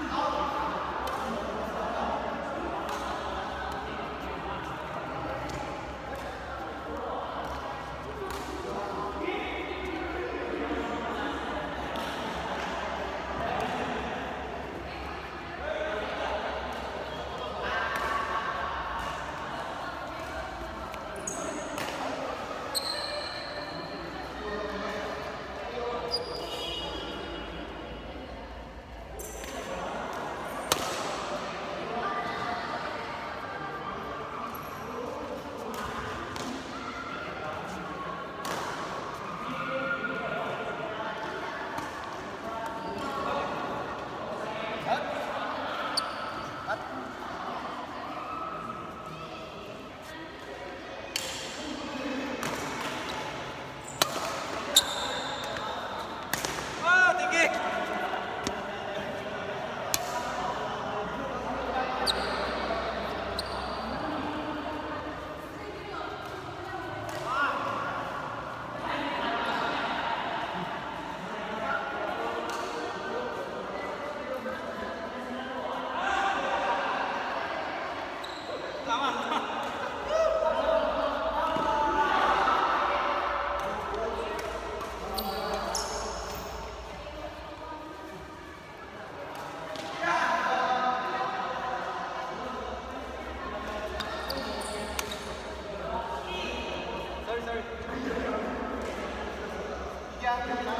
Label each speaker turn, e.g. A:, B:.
A: Out. Setengah